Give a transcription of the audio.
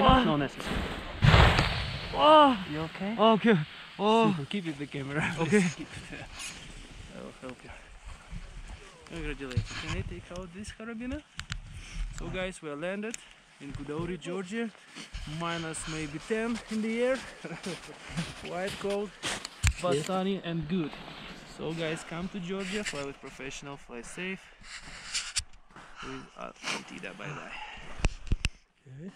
no necessary. Oh, You okay? okay. Oh, Keep it the camera. Okay. Keep it there. I will help you. Congratulations. Can I take out this carabiner? So guys, we are landed in Gudauri, Georgia. Minus maybe 10 in the air. Quite cold, but Yeah. sunny and good. So guys, come to Georgia, fly with professional, fly safe. With SkyAtlantida, bye bye. okay.